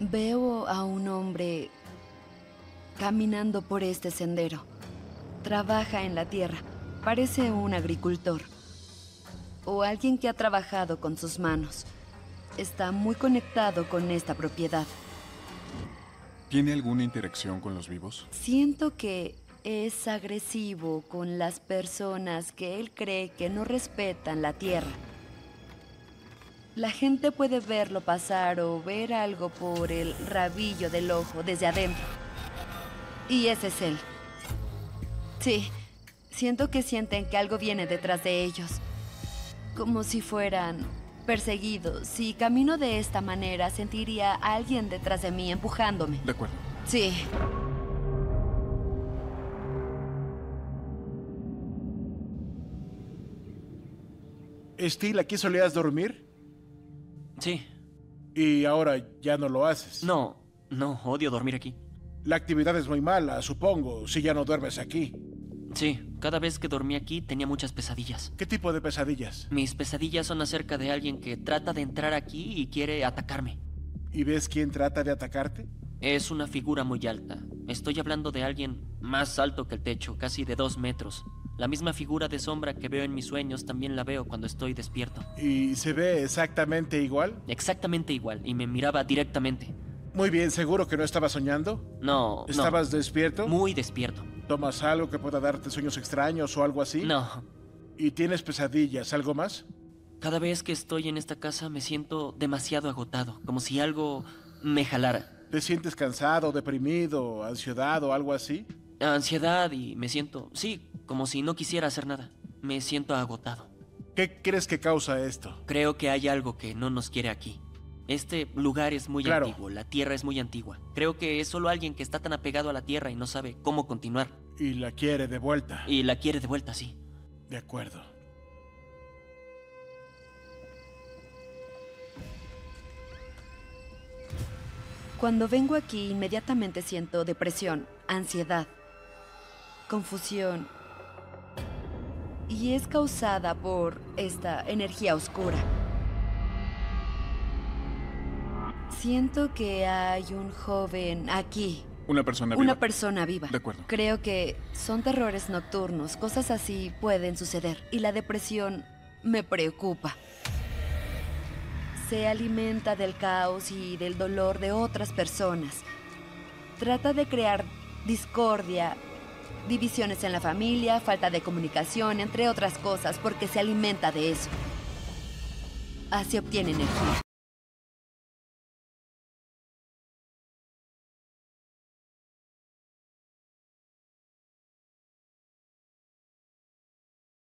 Veo a un hombre caminando por este sendero. Trabaja en la tierra. Parece un agricultor. O alguien que ha trabajado con sus manos. Está muy conectado con esta propiedad. ¿Tiene alguna interacción con los vivos? Siento que es agresivo con las personas que él cree que no respetan la tierra. La gente puede verlo pasar o ver algo por el rabillo del ojo desde adentro. Y ese es él. Sí, siento que sienten que algo viene detrás de ellos. Como si fueran perseguidos. Si camino de esta manera, sentiría a alguien detrás de mí empujándome. De acuerdo. Sí. Steel, ¿aquí solías dormir? Sí. Y ahora ya no lo haces. No, no, odio dormir aquí. La actividad es muy mala, supongo, si ya no duermes aquí. Sí, cada vez que dormí aquí tenía muchas pesadillas. ¿Qué tipo de pesadillas? Mis pesadillas son acerca de alguien que trata de entrar aquí y quiere atacarme. ¿Y ves quién trata de atacarte? Es una figura muy alta. Estoy hablando de alguien más alto que el techo, casi de dos metros. La misma figura de sombra que veo en mis sueños también la veo cuando estoy despierto. ¿Y se ve exactamente igual? Exactamente igual, y me miraba directamente. Muy bien, ¿seguro que no estabas soñando? No, ¿Estabas no. despierto? Muy despierto. ¿Tomas algo que pueda darte sueños extraños o algo así? No. ¿Y tienes pesadillas? ¿Algo más? Cada vez que estoy en esta casa me siento demasiado agotado, como si algo me jalara. ¿Te sientes cansado, deprimido, ansiedad o algo así? Ansiedad y me siento, sí, como si no quisiera hacer nada. Me siento agotado. ¿Qué crees que causa esto? Creo que hay algo que no nos quiere aquí. Este lugar es muy Claro. antiguo, la tierra es muy antigua. Creo que es solo alguien que está tan apegado a la tierra y no sabe cómo continuar. Y la quiere de vuelta. Y la quiere de vuelta, sí. De acuerdo. Cuando vengo aquí, inmediatamente siento depresión, ansiedad, confusión. Y es causada por esta energía oscura. Siento que hay un joven aquí, Una persona una viva. persona viva. De acuerdo. Creo que son terrores nocturnos, cosas así pueden suceder. Y la depresión me preocupa. Se alimenta del caos y del dolor de otras personas. Trata de crear discordia, divisiones en la familia, falta de comunicación, entre otras cosas, porque se alimenta de eso. Así obtiene energía.